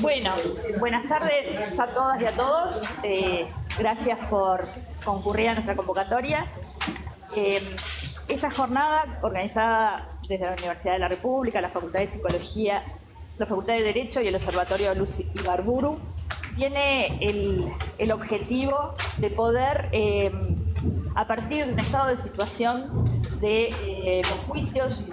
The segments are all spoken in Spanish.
Bueno, buenas tardes a todas y a todos. Eh, gracias por concurrir a nuestra convocatoria. Eh, esta jornada, organizada desde la Universidad de la República, la Facultad de Psicología, la Facultad de Derecho y el Observatorio Luz Ibarburu, tiene el, objetivo de poder, eh, a partir de un estado de situación de los juicios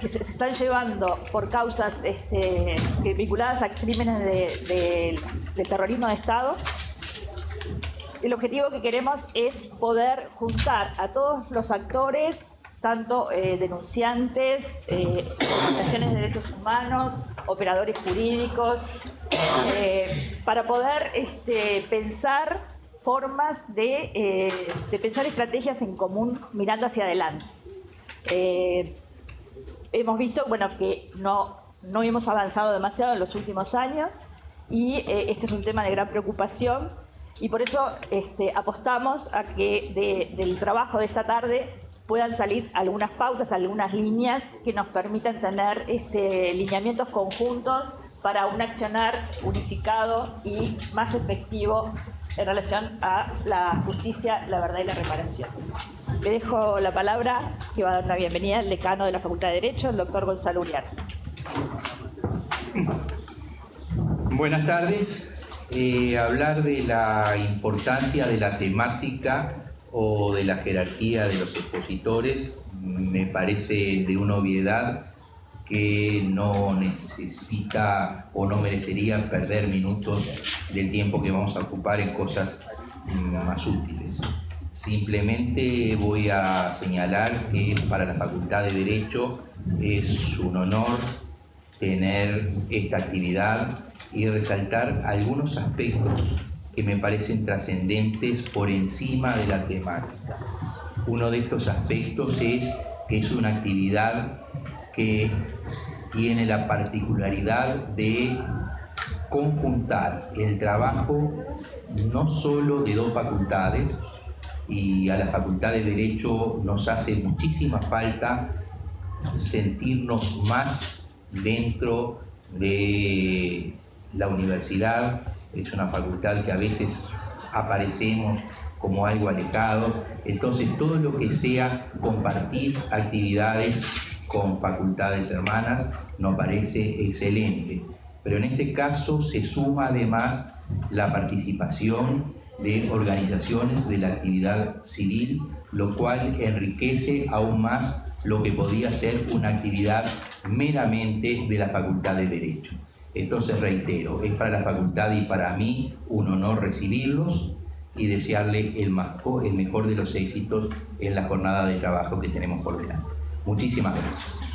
que se, están llevando por causas este, vinculadas a crímenes de, terrorismo de Estado, el objetivo que queremos es poder juntar a todos los actores, tanto eh, denunciantes, eh, organizaciones de derechos humanos, operadores jurídicos, eh, para poder este, pensar formas de, de, pensar estrategias en común mirando hacia adelante hemos visto bueno, que no, no hemos avanzado demasiado en los últimos años y eh, este es un tema de gran preocupación y por eso este, apostamos a que del trabajo de esta tarde puedan salir algunas pautas, algunas líneas que nos permitan tener este, lineamientos conjuntos para un accionar unificado y más efectivo en relación a la justicia, la verdad y la reparación. Le dejo la palabra, que va a dar una bienvenida al decano de la Facultad de Derecho, el doctor Gonzalo Uriarte. Buenas tardes. Eh, hablar de la importancia de la temática o de la jerarquía de los expositores me parece de una obviedad que no necesita o no merecería perder minutos del tiempo que vamos a ocupar en cosas más útiles. Simplemente voy a señalar que para la Facultad de Derecho es un honor tener esta actividad y resaltar algunos aspectos que me parecen trascendentes por encima de la temática. Uno de estos aspectos es que es una actividad que tiene la particularidad de conjuntar el trabajo no solo de dos facultades, y a la Facultad de Derecho nos hace muchísima falta sentirnos más dentro de la universidad. Es una facultad que a veces aparecemos como algo alejado. Entonces todo lo que sea compartir actividades con facultades hermanas nos parece excelente. Pero en este caso se suma además la participación de organizaciones de la actividad civil, lo cual enriquece aún más lo que podía ser una actividad meramente de la Facultad de Derecho. Entonces reitero, es para la facultad y para mí un honor recibirlos y desearle el, el mejor de los éxitos en la jornada de trabajo que tenemos por delante. Muchísimas gracias.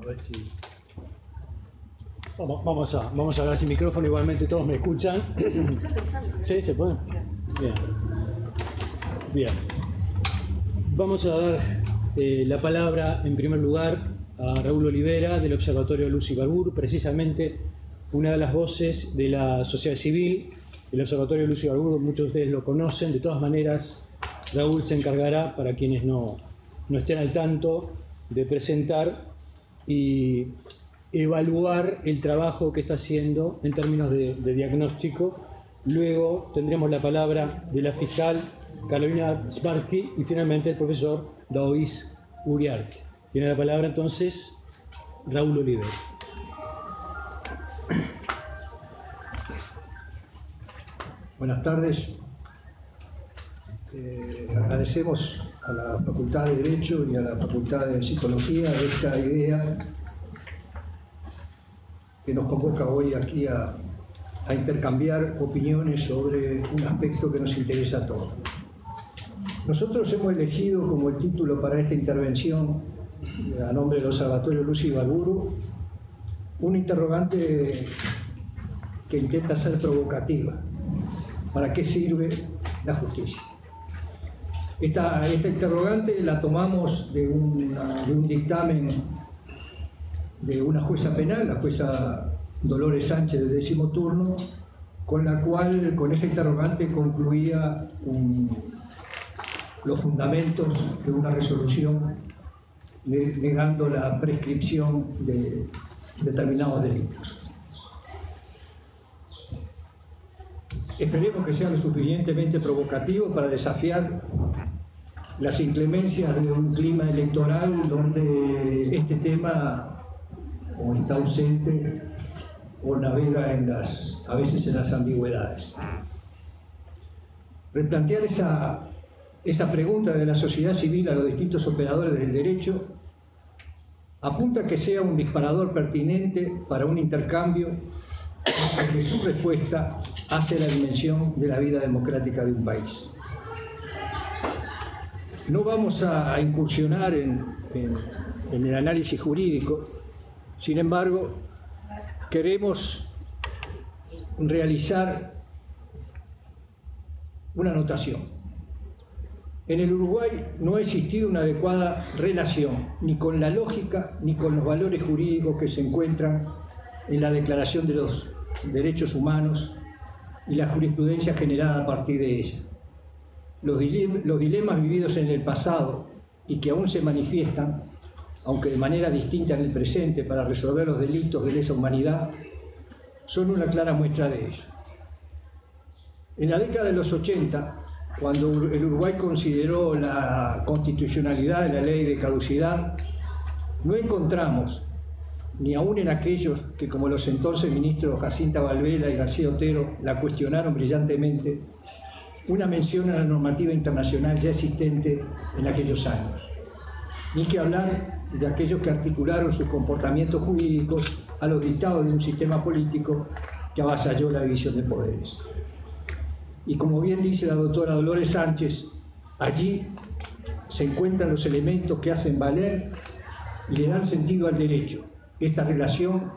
A ver si. Vamos, vamos, a, vamos a ver si micrófono igualmente todos me escuchan. ¿Sí? ¿Se puede? Bien. Bien. Vamos a dar eh, la palabra en primer lugar a Raúl Olivera del Observatorio Lucy Barbur, precisamente una de las voces de la sociedad civil. El Observatorio Lucy Barbur, muchos de ustedes lo conocen. De todas maneras, Raúl se encargará, para quienes no, no estén al tanto, de presentar y evaluar el trabajo que está haciendo en términos de, diagnóstico. Luego tendremos la palabra de la fiscal Carolina Sparsky y finalmente el profesor Daois Uriarte. Tiene la palabra entonces Raúl Oliver. Buenas tardes. Eh, agradecemos a la Facultad de Derecho y a la Facultad de Psicología de esta idea que nos convoca hoy aquí a, intercambiar opiniones sobre un aspecto que nos interesa a todos. Nosotros hemos elegido como el título para esta intervención, a nombre del Observatorio Lucy Barburu, un interrogante que intenta ser provocativa. ¿Para qué sirve la justicia? Esta, interrogante la tomamos de, un dictamen de una jueza penal, la jueza Dolores Sánchez de décimo turno, con la cual, con esa interrogante concluía los fundamentos de una resolución negando la prescripción de determinados delitos. Esperemos que sea lo suficientemente provocativo para desafiar las inclemencias de un clima electoral donde este tema o está ausente o navega en las, a veces en las ambigüedades. Replantear esa, esa pregunta de la sociedad civil a los distintos operadores del derecho apunta a que sea un disparador pertinente para un intercambio que su respuesta hace la dimensión de la vida democrática de un país. No vamos a incursionar en, el análisis jurídico, sin embargo, queremos realizar una anotación. En el Uruguay no ha existido una adecuada relación ni con la lógica ni con los valores jurídicos que se encuentran en la Declaración de los Derechos Humanos y la jurisprudencia generada a partir de ella. Los, dilemas vividos en el pasado y que aún se manifiestan, aunque de manera distinta en el presente, para resolver los delitos de lesa humanidad, son una clara muestra de ello. En la década de los 80, cuando el Uruguay consideró la constitucionalidad de la ley de caducidad, no encontramos, ni aún en aquellos que como los entonces ministros Jacinta Valvela y García Otero la cuestionaron brillantemente, una mención a la normativa internacional ya existente en aquellos años. Ni que hablar de aquellos que articularon sus comportamientos jurídicos a los dictados de un sistema político que avasalló la división de poderes. Y como bien dice la doctora Dolores Sánchez, allí se encuentran los elementos que hacen valer y le dan sentido al derecho, esa relación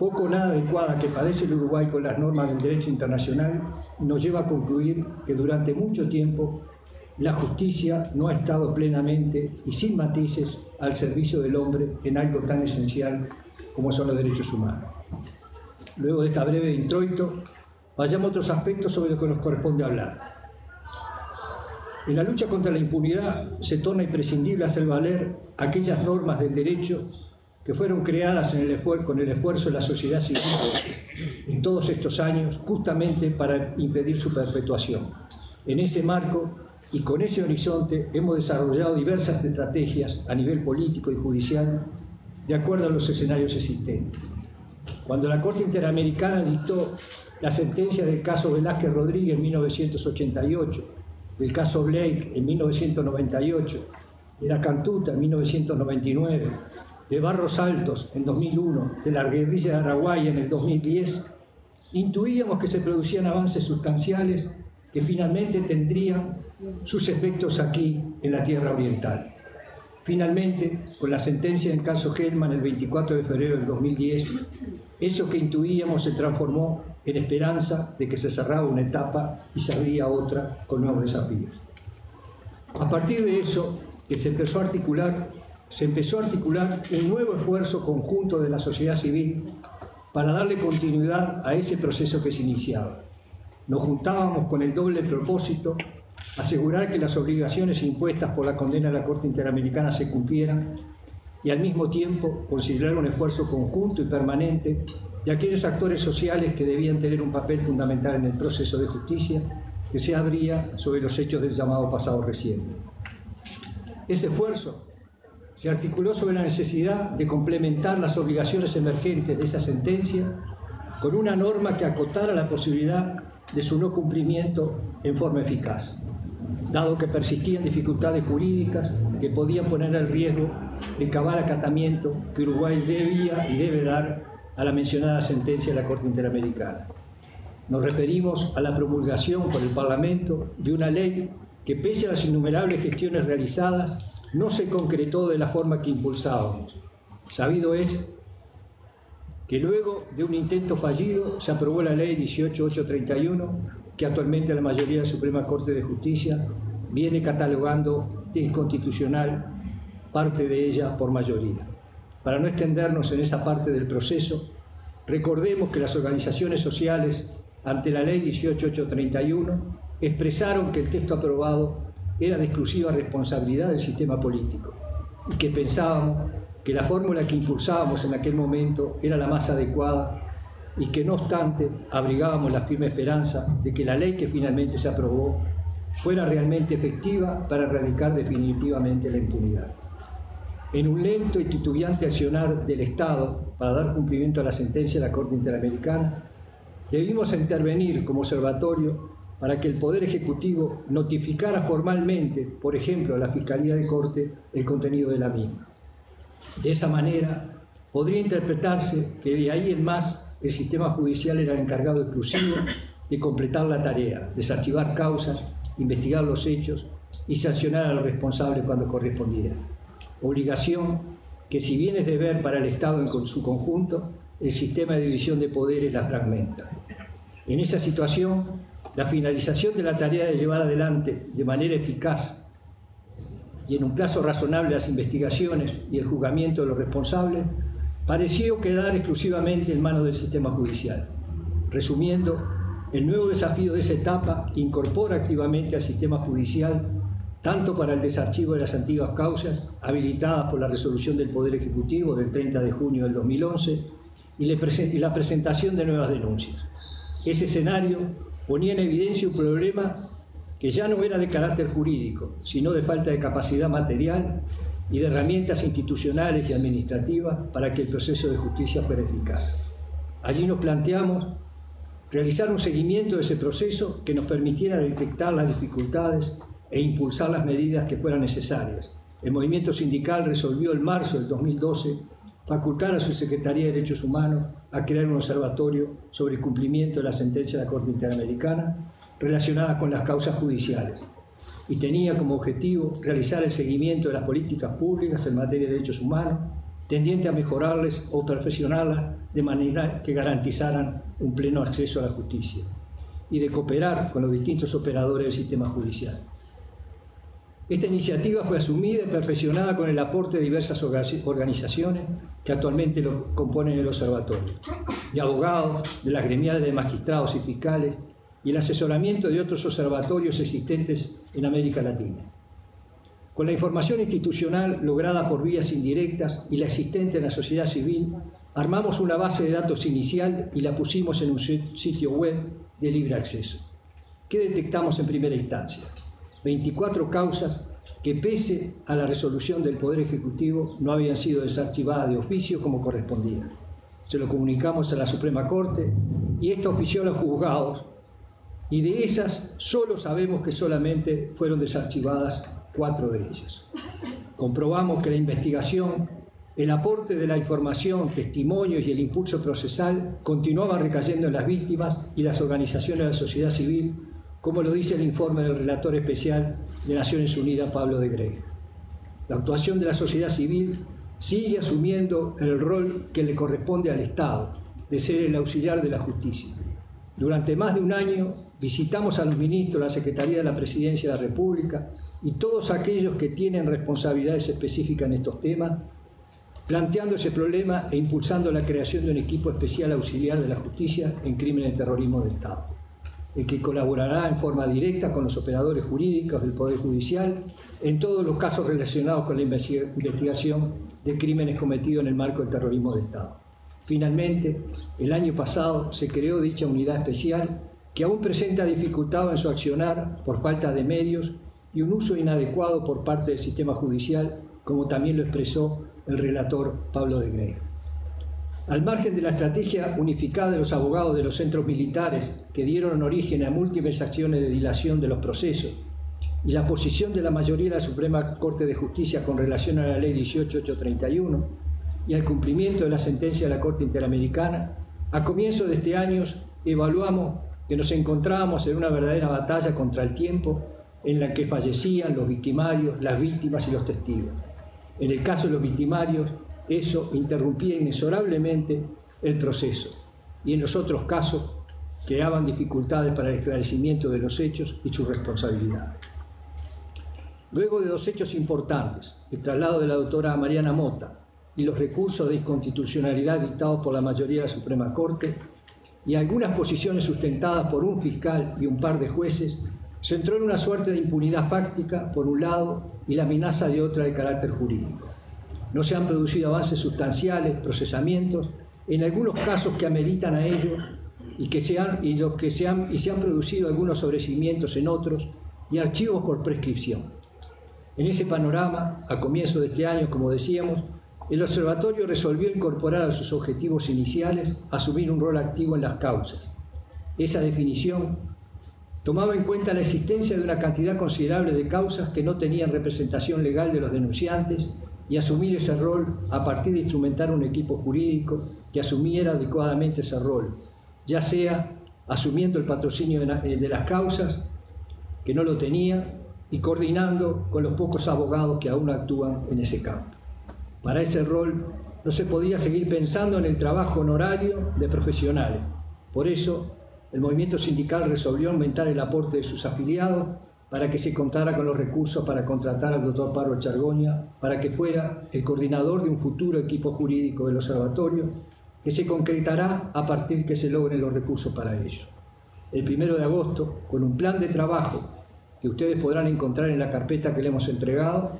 poco nada adecuada que padece el Uruguay con las normas del derecho internacional nos lleva a concluir que durante mucho tiempo la justicia no ha estado plenamente y sin matices al servicio del hombre en algo tan esencial como son los derechos humanos. Luego de esta breve introito, vayamos a otros aspectos sobre lo que nos corresponde hablar. En la lucha contra la impunidad se torna imprescindible hacer valer aquellas normas del derecho que fueron creadas en el con el esfuerzo de la sociedad civil en todos estos años, justamente para impedir su perpetuación. En ese marco y con ese horizonte hemos desarrollado diversas estrategias a nivel político y judicial de acuerdo a los escenarios existentes. Cuando la Corte Interamericana dictó la sentencia del caso Velázquez Rodríguez en 1988, del caso Blake en 1998, de la Cantuta en 1999, de Barros Altos en 2001, de la guerrilla de Araguay en el 2010, intuíamos que se producían avances sustanciales que finalmente tendrían sus efectos aquí en la tierra oriental. Finalmente, con la sentencia en caso Gelman el 24 de febrero del 2010, eso que intuíamos se transformó en esperanza de que se cerraba una etapa y se abría otra con nuevos desafíos. A partir de eso, que se empezó a articular se empezó a articular un nuevo esfuerzo conjunto de la sociedad civil para darle continuidad a ese proceso que se iniciaba. Nos juntábamos con el doble propósito, asegurar que las obligaciones impuestas por la condena a la Corte Interamericana se cumplieran y al mismo tiempo considerar un esfuerzo conjunto y permanente de aquellos actores sociales que debían tener un papel fundamental en el proceso de justicia que se abría sobre los hechos del llamado pasado reciente. Ese esfuerzo se articuló sobre la necesidad de complementar las obligaciones emergentes de esa sentencia con una norma que acotara la posibilidad de su no cumplimiento en forma eficaz, dado que persistían dificultades jurídicas que podían poner en riesgo el cabal acatamiento que Uruguay debía y debe dar a la mencionada sentencia de la Corte Interamericana. Nos referimos a la promulgación por el Parlamento de una ley que pese a las innumerables gestiones realizadas no se concretó de la forma que impulsábamos. Sabido es que luego de un intento fallido se aprobó la ley 18831, que actualmente la mayoría de la Suprema Corte de Justicia viene catalogando de inconstitucional parte de ella por mayoría. Para no extendernos en esa parte del proceso, recordemos que las organizaciones sociales ante la ley 18831 expresaron que el texto aprobado era de exclusiva responsabilidad del sistema político y que pensábamos que la fórmula que impulsábamos en aquel momento era la más adecuada y que no obstante abrigábamos la firme esperanza de que la ley que finalmente se aprobó fuera realmente efectiva para erradicar definitivamente la impunidad. En un lento y titubeante accionar del Estado para dar cumplimiento a la sentencia de la Corte Interamericana, debimos intervenir como observatorio para que el Poder Ejecutivo notificara formalmente, por ejemplo, a la Fiscalía de Corte el contenido de la misma. De esa manera, podría interpretarse que de ahí en más el sistema judicial era el encargado exclusivo de completar la tarea, desarchivar causas, investigar los hechos y sancionar a los responsables cuando correspondiera. Obligación que si bien es deber para el Estado en su conjunto, el sistema de división de poderes la fragmenta. En esa situación, la finalización de la tarea de llevar adelante de manera eficaz y en un plazo razonable las investigaciones y el juzgamiento de los responsables pareció quedar exclusivamente en manos del sistema judicial. Resumiendo, el nuevo desafío de esa etapa incorpora activamente al sistema judicial tanto para el desarchivo de las antiguas causas habilitadas por la resolución del Poder Ejecutivo del 30 de junio del 2011 y la presentación de nuevas denuncias. Ese escenario ponía en evidencia un problema que ya no era de carácter jurídico, sino de falta de capacidad material y de herramientas institucionales y administrativas para que el proceso de justicia fuera eficaz. Allí nos planteamos realizar un seguimiento de ese proceso que nos permitiera detectar las dificultades e impulsar las medidas que fueran necesarias. El movimiento sindical resolvió en marzo del 2012 facultar a su Secretaría de Derechos Humanos a crear un observatorio sobre el cumplimiento de la sentencia de la Corte Interamericana relacionada con las causas judiciales y tenía como objetivo realizar el seguimiento de las políticas públicas en materia de derechos humanos, tendiente a mejorarles o perfeccionarlas de manera que garantizaran un pleno acceso a la justicia y de cooperar con los distintos operadores del sistema judicial. Esta iniciativa fue asumida y perfeccionada con el aporte de diversas organizaciones que actualmente lo componen el observatorio, de abogados, de las gremiales de magistrados y fiscales y el asesoramiento de otros observatorios existentes en América Latina. Con la información institucional lograda por vías indirectas y la existente en la sociedad civil, armamos una base de datos inicial y la pusimos en un sitio web de libre acceso. ¿Qué detectamos en primera instancia? 24 causas que pese a la resolución del Poder Ejecutivo no habían sido desarchivadas de oficio como correspondía. Se lo comunicamos a la Suprema Corte y esta ofició a los juzgados y de esas solo sabemos que solamente fueron desarchivadas cuatro de ellas. Comprobamos que la investigación, el aporte de la información, testimonios y el impulso procesal continuaba recayendo en las víctimas y las organizaciones de la sociedad civil, como lo dice el informe del relator especial de Naciones Unidas, Pablo de Grey. La actuación de la sociedad civil sigue asumiendo el rol que le corresponde al Estado, de ser el auxiliar de la justicia. Durante más de un año visitamos a los ministros, la Secretaría de la Presidencia de la República y todos aquellos que tienen responsabilidades específicas en estos temas, planteando ese problema e impulsando la creación de un equipo especial auxiliar de la justicia en crímenes de terrorismo de Estado, el que colaborará en forma directa con los operadores jurídicos del Poder Judicial en todos los casos relacionados con la investigación de crímenes cometidos en el marco del terrorismo de Estado. Finalmente, el año pasado se creó dicha unidad especial que aún presenta dificultades en su accionar por falta de medios y un uso inadecuado por parte del sistema judicial, como también lo expresó el relator Pablo de Grey. Al margen de la estrategia unificada de los abogados de los centros militares que dieron origen a múltiples acciones de dilación de los procesos y la posición de la mayoría de la Suprema Corte de Justicia con relación a la Ley 18831, y al cumplimiento de la sentencia de la Corte Interamericana, a comienzo de este año evaluamos que nos encontrábamos en una verdadera batalla contra el tiempo en la que fallecían los victimarios, las víctimas y los testigos. En el caso de los victimarios, eso interrumpía inexorablemente el proceso y en los otros casos creaban dificultades para el esclarecimiento de los hechos y su responsabilidad. Luego de dos hechos importantes, el traslado de la doctora Mariana Mota y los recursos de inconstitucionalidad dictados por la mayoría de la Suprema Corte y algunas posiciones sustentadas por un fiscal y un par de jueces, se entró en una suerte de impunidad fáctica, por un lado, y la amenaza de otra de carácter jurídico. No se han producido avances sustanciales, procesamientos, en algunos casos que ameritan a ello, y, que se han, y, los que se y se han producido algunos sobrecimientos en otros, y archivos por prescripción. En ese panorama, a comienzo de este año, como decíamos, el observatorio resolvió incorporar a sus objetivos iniciales asumir un rol activo en las causas. Esa definición tomaba en cuenta la existencia de una cantidad considerable de causas que no tenían representación legal de los denunciantes y asumir ese rol a partir de instrumentar un equipo jurídico que asumiera adecuadamente ese rol, ya sea asumiendo el patrocinio de las causas, que no lo tenía, y coordinando con los pocos abogados que aún actúan en ese campo. Para ese rol no se podía seguir pensando en el trabajo honorario de profesionales. Por eso, el movimiento sindical resolvió aumentar el aporte de sus afiliados para que se contara con los recursos para contratar al doctor Pablo Chargoña para que fuera el coordinador de un futuro equipo jurídico del observatorio que se concretará a partir que se logren los recursos para ello. El primero de agosto, con un plan de trabajo que ustedes podrán encontrar en la carpeta que le hemos entregado,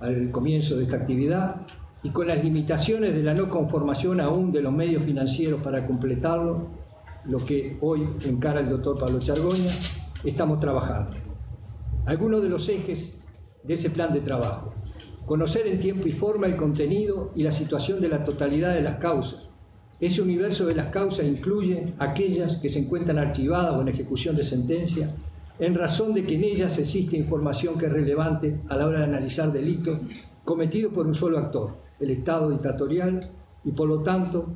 al comienzo de esta actividad y con las limitaciones de la no conformación aún de los medios financieros para completarlo, lo que hoy encara el doctor Pablo Chargoña, estamos trabajando. Algunos de los ejes de ese plan de trabajo. Conocer en tiempo y forma el contenido y la situación de la totalidad de las causas. Ese universo de las causas incluye aquellas que se encuentran archivadas o en ejecución de sentencia, en razón de que en ellas existe información que es relevante a la hora de analizar delitos cometidos por un solo actor, el Estado dictatorial, y por lo tanto,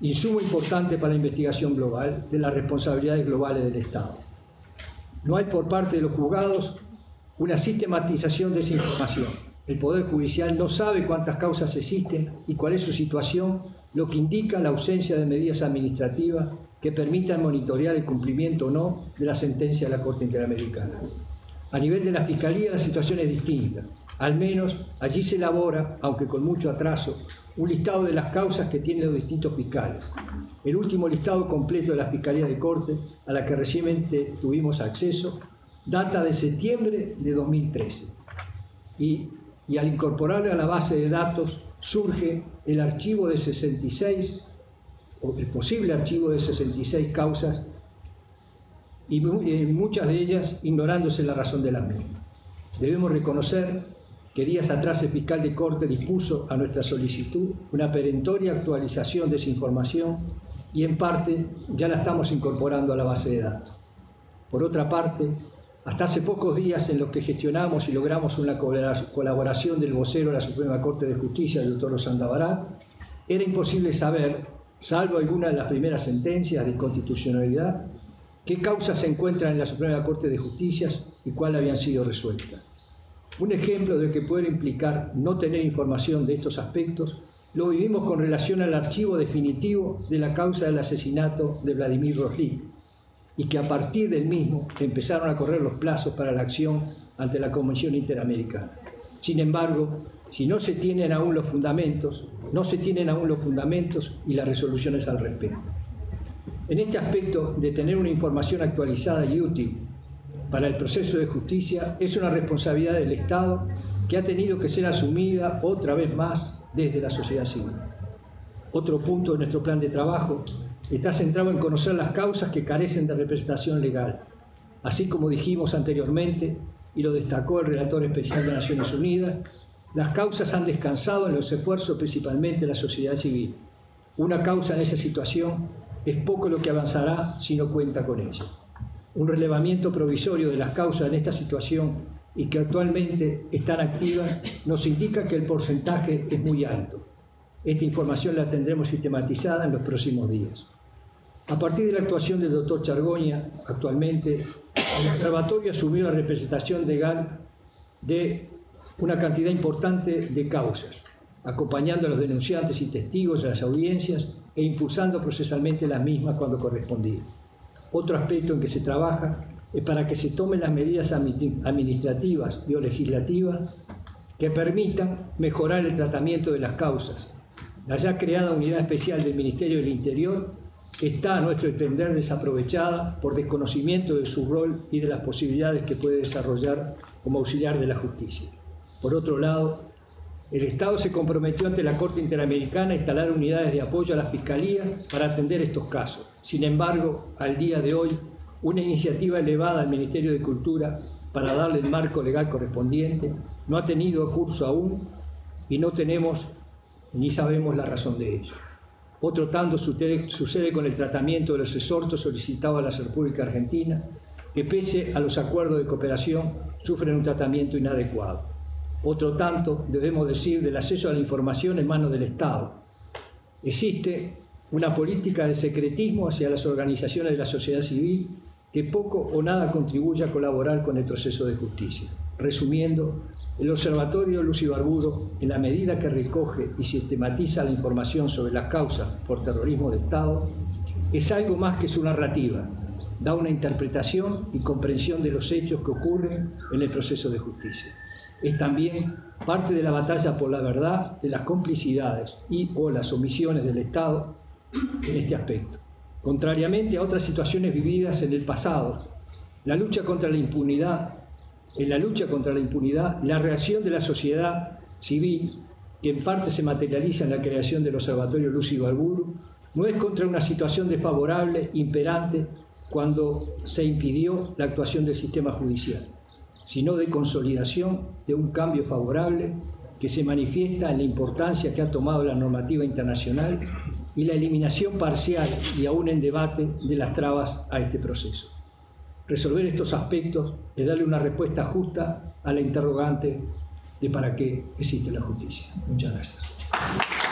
insumo importante para la investigación global de las responsabilidades globales del Estado. No hay por parte de los juzgados una sistematización de esa información. El Poder Judicial no sabe cuántas causas existen y cuál es su situación, lo que indica la ausencia de medidas administrativas que permitan monitorear el cumplimiento o no de la sentencia de la Corte Interamericana. A nivel de la Fiscalía la situación es distinta. Al menos allí se elabora, aunque con mucho atraso, un listado de las causas que tienen los distintos fiscales. El último listado completo de la Fiscalía de Corte, a la que recientemente tuvimos acceso, data de septiembre de 2013. Y, y al incorporarle a la base de datos surge el archivo de 66 el posible archivo de 66 causas y eh, muchas de ellas ignorándose la razón de las mismas. Debemos reconocer que días atrás el fiscal de corte dispuso a nuestra solicitud una perentoria actualización de esa información y en parte ya la estamos incorporando a la base de datos. Por otra parte, hasta hace pocos días en los que gestionamos y logramos una colaboración del vocero de la Suprema Corte de Justicia, el doctor Barat, era imposible saber salvo alguna de las primeras sentencias de constitucionalidad, qué causas se encuentran en la Suprema Corte de Justicia y cuáles habían sido resueltas. Un ejemplo de que puede implicar no tener información de estos aspectos lo vivimos con relación al archivo definitivo de la causa del asesinato de Vladimir Roslik y que a partir del mismo empezaron a correr los plazos para la acción ante la Convención Interamericana. Sin embargo, si no se tienen aún los fundamentos, no se tienen aún los fundamentos y las resoluciones al respecto. En este aspecto de tener una información actualizada y útil para el proceso de justicia es una responsabilidad del Estado que ha tenido que ser asumida otra vez más desde la sociedad civil. Otro punto de nuestro plan de trabajo está centrado en conocer las causas que carecen de representación legal. Así como dijimos anteriormente, y lo destacó el relator especial de Naciones Unidas, las causas han descansado en los esfuerzos principalmente de la sociedad civil. Una causa en esa situación es poco lo que avanzará si no cuenta con ella. Un relevamiento provisorio de las causas en esta situación y que actualmente están activas nos indica que el porcentaje es muy alto. Esta información la tendremos sistematizada en los próximos días. A partir de la actuación del doctor Chargoña, actualmente, el observatorio asumió la representación legal de una cantidad importante de causas, acompañando a los denunciantes y testigos a las audiencias e impulsando procesalmente las mismas cuando correspondía. Otro aspecto en que se trabaja es para que se tomen las medidas administrativas y o legislativas que permitan mejorar el tratamiento de las causas. La ya creada unidad especial del Ministerio del Interior está a nuestro entender desaprovechada por desconocimiento de su rol y de las posibilidades que puede desarrollar como auxiliar de la justicia. Por otro lado, el Estado se comprometió ante la Corte Interamericana a instalar unidades de apoyo a las fiscalías para atender estos casos. Sin embargo, al día de hoy, una iniciativa elevada al Ministerio de Cultura para darle el marco legal correspondiente no ha tenido curso aún y no tenemos ni sabemos la razón de ello. Otro tanto sucede con el tratamiento de los exhortos solicitados a la República Argentina, que pese a los acuerdos de cooperación sufren un tratamiento inadecuado. Otro tanto, debemos decir, del acceso a la información en manos del Estado. Existe una política de secretismo hacia las organizaciones de la sociedad civil que poco o nada contribuye a colaborar con el proceso de justicia. Resumiendo, el Observatorio Lucy Barburo, en la medida que recoge y sistematiza la información sobre las causas por terrorismo de Estado, es algo más que su narrativa, da una interpretación y comprensión de los hechos que ocurren en el proceso de justicia. Es también parte de la batalla por la verdad de las complicidades y o las omisiones del Estado en este aspecto. Contrariamente a otras situaciones vividas en el pasado, la lucha contra la impunidad en la lucha contra la impunidad, la reacción de la sociedad civil, que en parte se materializa en la creación del Observatorio Lucy Balburu, no es contra una situación desfavorable, imperante, cuando se impidió la actuación del sistema judicial, sino de consolidación de un cambio favorable que se manifiesta en la importancia que ha tomado la normativa internacional y la eliminación parcial y aún en debate de las trabas a este proceso. Resolver estos aspectos es darle una respuesta justa a la interrogante de para qué existe la justicia. Muchas gracias.